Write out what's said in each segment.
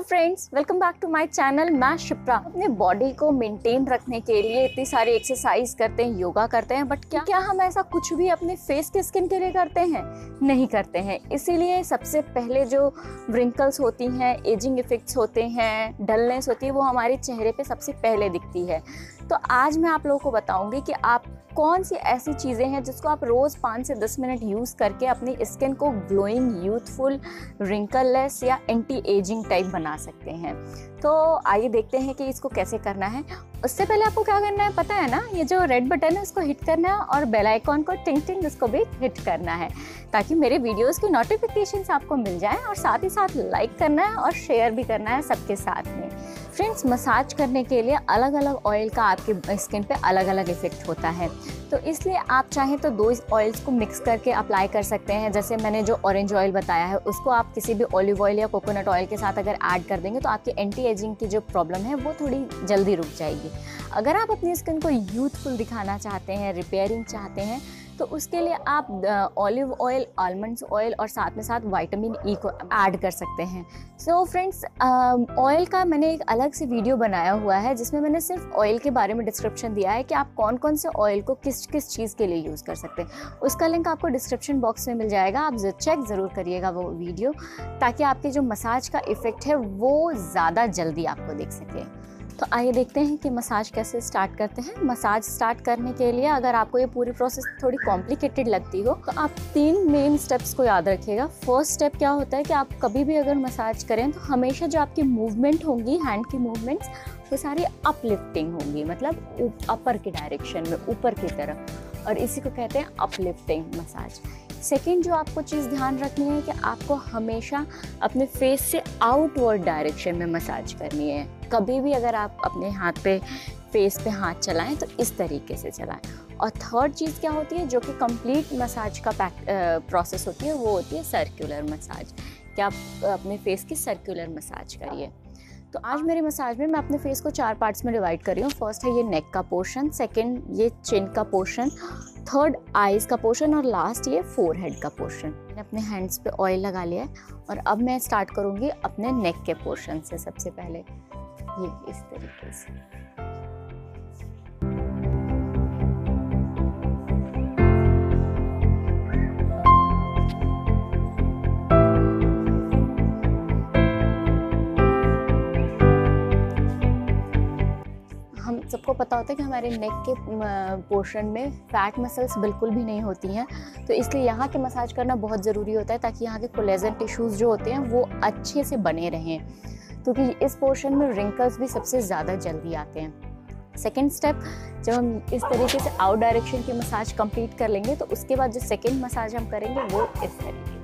Hello friends welcome back to my channel मैं शिप्रा। अपने body को मेंटेन रखने के लिए इतनी सारी एक्सरसाइज करते हैं योगा करते हैं बट क्या क्या हम ऐसा कुछ भी अपने फेस के स्किन के लिए करते हैं? नहीं करते हैं। इसीलिए सबसे पहले जो व्रिंकल्स होती हैं एजिंग इफेक्ट्स होते हैं डलनेस होती है, वो हमारे चेहरे पर सबसे पहले दिखती है। तो आज मैं आप लोगों को बताऊँगी कि आप कौन सी ऐसी चीज़ें हैं जिसको आप रोज़ पाँच से दस मिनट यूज़ करके अपनी स्किन को ग्लोइंग यूथफुल रिंकललेस या एंटी एजिंग टाइप बना सकते हैं। तो आइए देखते हैं कि इसको कैसे करना है। उससे पहले आपको क्या करना है, पता है ना? ये जो रेड बटन है, उसको हिट करना है और बेल आइकॉन को टिंग टिंग उसको भी हिट करना है, ताकि मेरे वीडियोस की नोटिफिकेशंस आपको मिल जाएँ और साथ ही साथ लाइक करना है और शेयर भी करना है सबके साथ में। फ्रेंड्स मसाज करने के लिए अलग अलग ऑयल का आपके स्किन पे अलग अलग इफ़ेक्ट होता है। तो इसलिए आप चाहें तो दो ऑयल्स को मिक्स करके अप्लाई कर सकते हैं। जैसे मैंने जो ऑरेंज ऑयल बताया है, उसको आप किसी भी ऑलिव ऑयल या कोकोनट ऑयल के साथ अगर ऐड कर देंगे तो आपकी एंटी एजिंग की जो प्रॉब्लम है, वो थोड़ी जल्दी रुक जाएगी। अगर आप अपनी स्किन को यूथफुल दिखाना चाहते हैं रिपेयरिंग चाहते हैं तो उसके लिए आप ऑलिव ऑयल आलमंड्स ऑयल और साथ में साथ विटामिन ई को ऐड कर सकते हैं। सो फ्रेंड्स ऑयल का मैंने एक अलग से वीडियो बनाया हुआ है, जिसमें मैंने सिर्फ़ ऑयल के बारे में डिस्क्रिप्शन दिया है कि आप कौन कौन से ऑयल को किस किस चीज़ के लिए यूज़ कर सकते हैं। उसका लिंक आपको डिस्क्रिप्शन बॉक्स में मिल जाएगा, आप चेक ज़रूर करिएगा वो वीडियो ताकि आपके जो मसाज का इफ़ेक्ट है वो ज़्यादा जल्दी आपको देख सके। तो आइए देखते हैं कि मसाज कैसे स्टार्ट करते हैं। मसाज स्टार्ट करने के लिए अगर आपको ये पूरी प्रोसेस थोड़ी कॉम्प्लिकेटेड लगती हो तो आप तीन मेन स्टेप्स को याद रखिएगा। फ़र्स्ट स्टेप क्या होता है कि आप कभी भी अगर मसाज करें तो हमेशा जो आपकी मूवमेंट होंगी, हैंड की मूवमेंट्स, वो सारी अपलिफ्टिंग होंगी मतलब अपर के डायरेक्शन में, ऊपर की तरफ़। और इसी को कहते हैं अपलिफ्टिंग मसाज। सेकेंड जो आपको चीज़ ध्यान रखनी है कि आपको हमेशा अपने फेस से आउटवर्ड डायरेक्शन में मसाज करनी है। कभी भी अगर आप अपने हाथ पे फेस पे हाथ चलाएँ तो इस तरीके से चलाएँ। और थर्ड चीज़ क्या होती है, जो कि कंप्लीट मसाज का पैक प्रोसेस होती है, वो होती है सर्कुलर मसाज कि आप अपने फेस की सर्कुलर मसाज करिए। तो आज मेरे मसाज में मैं अपने फेस को चार पार्ट्स में डिवाइड कर रही हूँ। फ़र्स्ट है ये नेक का पोर्शन सेकंड ये चिन का पोर्शन थर्ड आईज का पोर्शन और लास्ट ये फोर हेड का पोर्शन मैंने अपने हैंड्स पे ऑयल लगा लिया है और अब मैं स्टार्ट करूँगी अपने नेक के पोर्शन से सबसे पहले। ये इस तरीके से। सबको पता होता है कि हमारे नेक के पोर्शन में फैट मसल्स बिल्कुल भी नहीं होती हैं तो इसलिए यहाँ के मसाज करना बहुत ज़रूरी होता है ताकि यहाँ के कोलेजन टिश्यूज़ जो होते हैं वो अच्छे से बने रहें। क्योंकि इस पोर्शन में रिंकल्स भी सबसे ज़्यादा जल्दी आते हैं। सेकेंड स्टेप जब हम इस तरीके से आउट डायरेक्शन की मसाज कंप्लीट कर लेंगे तो उसके बाद जो सेकेंड मसाज हम करेंगे, वो इस तरीके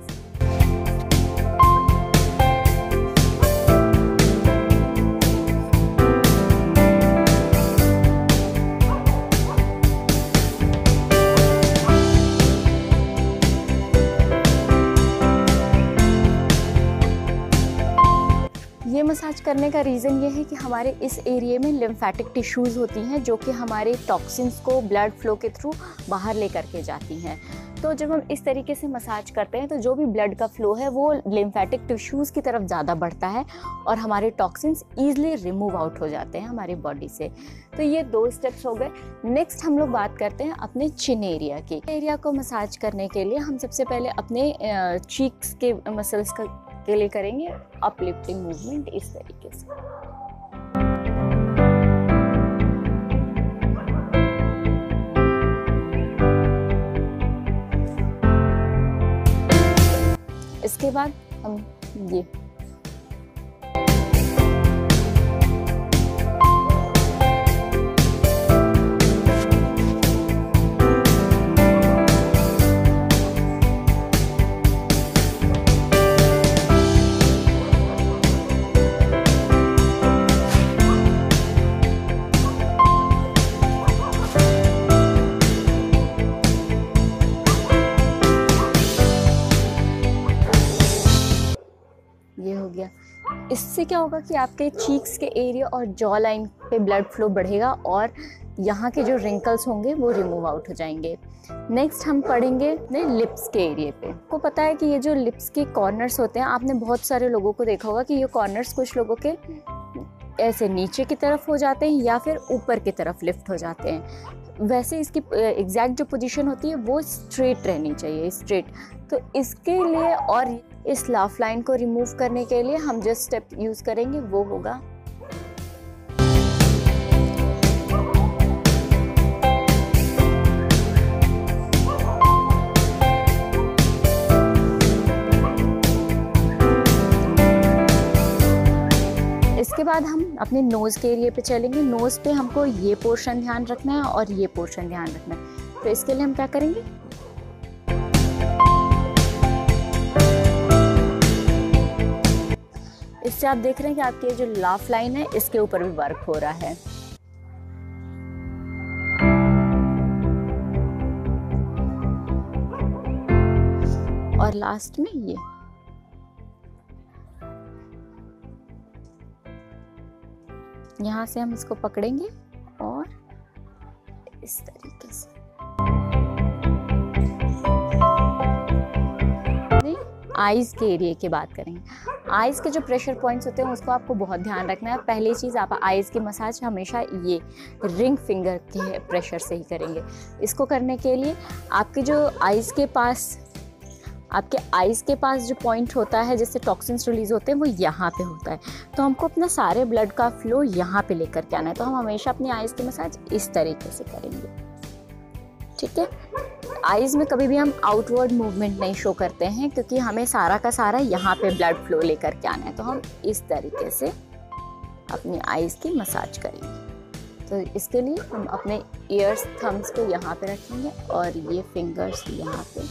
ये मसाज करने का रीज़न ये है कि हमारे इस एरिए में लिम्फेटिक टिश्यूज़ होती हैं जो कि हमारे टॉक्सिन्स को ब्लड फ्लो के थ्रू बाहर ले करके जाती हैं। तो जब हम इस तरीके से मसाज करते हैं तो जो भी ब्लड का फ्लो है, वो लिम्फेटिक टिश्यूज़ की तरफ़ ज़्यादा बढ़ता है और हमारे टॉक्सिन्स ईजिली रिमूव आउट हो जाते हैं हमारी बॉडी से। तो ये दो स्टेप्स हो गए। नेक्स्ट हम लोग बात करते हैं अपने चिन एरिया की। एरिया को मसाज करने के लिए हम सबसे पहले अपने चीक्स के मसल्स का के लिए करेंगे अपलिफ्टिंग मूवमेंट इस तरीके से। इसके बाद हम ये इससे क्या होगा कि आपके चीक्स के एरिया और जॉ लाइन पे ब्लड फ्लो बढ़ेगा और यहाँ के जो रिंकल्स होंगे वो रिमूव आउट हो जाएँगे। नेक्स्ट हम पढ़ेंगे अपने लिप्स के एरिए पे। को पता है कि ये जो लिप्स के कॉर्नर्स होते हैं, आपने बहुत सारे लोगों को देखा होगा कि ये कॉर्नर्स कुछ लोगों के ऐसे नीचे की तरफ़ हो जाते हैं या फिर ऊपर की तरफ़ लिफ्ट हो जाते हैं। वैसे इसकी एग्जैक्ट जो पोजीशन होती है वो स्ट्रेट रहनी चाहिए स्ट्रेट तो इसके लिए और इस लाफ लाइन को रिमूव करने के लिए हम जो स्टेप यूज़ करेंगे, वो होगा। इसके बाद हम अपने नोज़ के एरिए पे चलेंगे। नोज़ पे हमको ये पोर्शन ध्यान रखना है और ये पोर्शन ध्यान रखना है। तो इसके लिए हम क्या करेंगे? इससे आप देख रहे हैं कि आपकी जो लाफ लाइन है, इसके ऊपर भी वर्क हो रहा है। और लास्ट में ये। यहाँ से हम इसको पकड़ेंगे और इस तरीके से। आइज़ के एरिए की बात करेंगे। आइज़ के जो प्रेशर पॉइंट्स होते हैं, उसको आपको बहुत ध्यान रखना है। पहली चीज़, आप आइज़ की मसाज हमेशा ये रिंग फिंगर के प्रेशर से ही करेंगे। इसको करने के लिए आपके जो आइज़ के पास, आपके आइज़ के पास जो पॉइंट होता है जिससे टॉक्सिन्स रिलीज़ होते हैं, वो यहाँ पे होता है। तो हमको अपना सारे ब्लड का फ्लो यहाँ पे लेकर के आना है। तो हम हमेशा अपनी आइज़ की मसाज इस तरीके से करेंगे। ठीक है? आइज़ में कभी भी हम आउटवर्ड मूवमेंट नहीं शो करते हैं, क्योंकि हमें सारा का सारा यहाँ पे ब्लड फ्लो लेकर के आना है। तो हम इस तरीके से अपनी आइज़ की मसाज करेंगे। तो इसके लिए हम अपने ईयर्स थम्स को यहाँ पे रखेंगे और ये फिंगर्स यहाँ पे।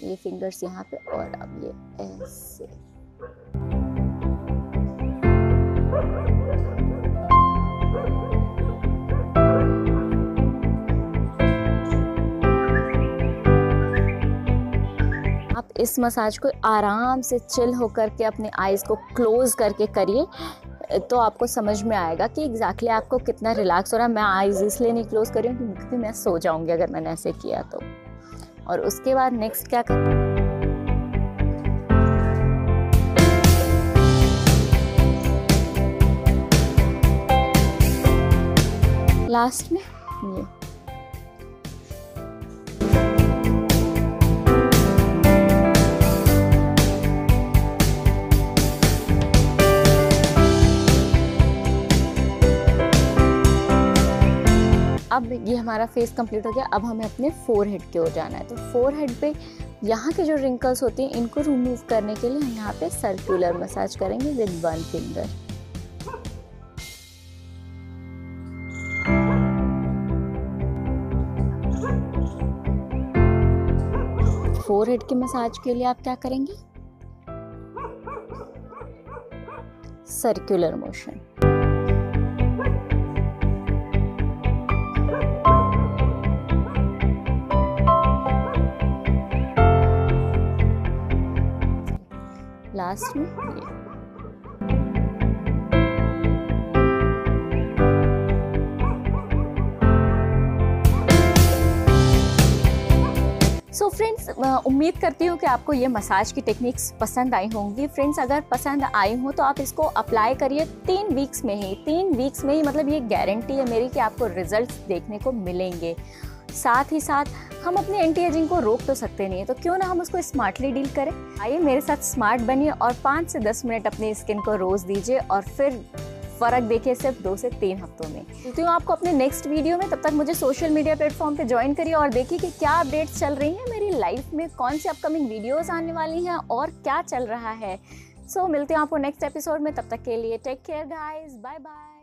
ये फिंगर्स यहाँ पे और अब ये ऐसे। इस मसाज को आराम से चिल होकर के, अपने आईज को क्लोज करके करिए तो आपको समझ में आएगा कि एग्जैक्टली exactly आपको कितना रिलैक्स हो रहा है। मैं आईज इसलिए नहीं क्लोज करी हूँ क्योंकि मैं सो जाऊँगी अगर मैंने ऐसे किया तो। और उसके बाद नेक्स्ट क्या कर लास्ट में ये। अब ये हमारा फेस कंप्लीट हो गया, अब हमें अपने फोर हेड की ओर जाना है। तो फोर हेड पे यहाँ के जो रिंकल्स होती हैं, इनको रिमूव करने के लिए हम यहाँ पे सर्कुलर मसाज करेंगे with one finger forehead के मसाज के लिए आप क्या करेंगे? सर्कुलर मोशन लास्ट में ये सो so फ्रेंड्स उम्मीद करती हूँ कि आपको ये मसाज की टेक्निक्स पसंद आई होंगी। फ्रेंड्स अगर पसंद आई हो तो आप इसको अप्लाई करिए तीन वीक्स में ही। तीन वीक्स में ही मतलब ये गारंटी है मेरी कि आपको रिजल्ट्स देखने को मिलेंगे। साथ ही साथ हम अपने एंटी एजिंग को रोक तो सकते नहीं है। तो क्यों ना हम उसको स्मार्टली डील करें? आइए मेरे साथ स्मार्ट बनिए और पाँच से दस मिनट अपनी स्किन को रोज़ दीजिए और फिर फ़र्क देखिए सिर्फ़ दो से तीन हफ्तों में। मिलती हूँ आपको अपने नेक्स्ट वीडियो में। तब तक मुझे सोशल मीडिया प्लेटफॉर्म पे ज्वाइन करिए और देखिए कि क्या अपडेट्स चल रही हैं मेरी लाइफ में कौन सी अपकमिंग वीडियोस आने वाली हैं और क्या चल रहा है। सो so, मिलते हैं आपको नेक्स्ट एपिसोड में। तब तक के लिए take care guys bye bye